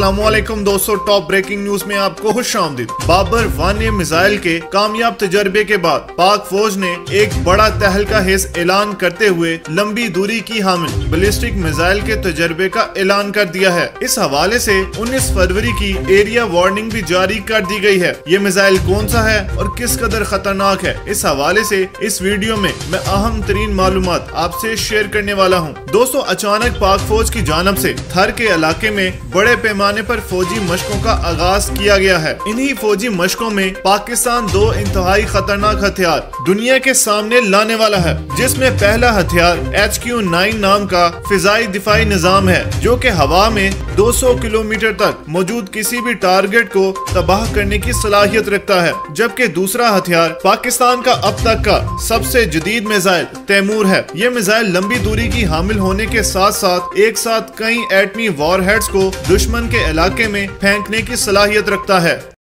असलम दोस्तों top breaking news में आपको खुश आमदीद। बाबर वान्य मिसाइल के कामयाब तजर्बे के बाद पाक फौज ने एक बड़ा तहलका हेज ऐलान करते हुए लंबी दूरी की हामिल। बलिस्टिक मिसाइल के तजर्बे का ऐलान कर दिया है। इस हवाले से 19 फरवरी की एरिया वार्निंग भी जारी कर दी गई है। ये मिसाइल कौन सा है और किस कदर खतरनाक है? इस हवाले से इस वीडियो में मैं अहम तरीन मालूम आपसे शेयर करने वाला हूँ। दोस्तों, अचानक पाक फौज की जानब ऐसी थर के इलाके में बड़े पैमाने पर फौजी मशकों का आगाज़ किया गया है। इन्हीं फौजी मशकों में पाकिस्तान दो इंतहाई खतरनाक हथियार दुनिया के सामने लाने वाला है, जिसमें पहला हथियार एच क्यू नाइन नाम का फिजाई दिफाई निज़ाम है, जो की हवा में 200 किलोमीटर तक मौजूद किसी भी टारगेट को तबाह करने की सलाहियत रखता है, जबकि दूसरा हथियार पाकिस्तान का अब तक का सबसे जदीद मिसाइल तैमूर है। ये मिसाइल लंबी दूरी की हामिल होने के साथ साथ एक साथ कई एटमी वॉर को दुश्मन इलाके में फेंकने की सलाहियत रखता है।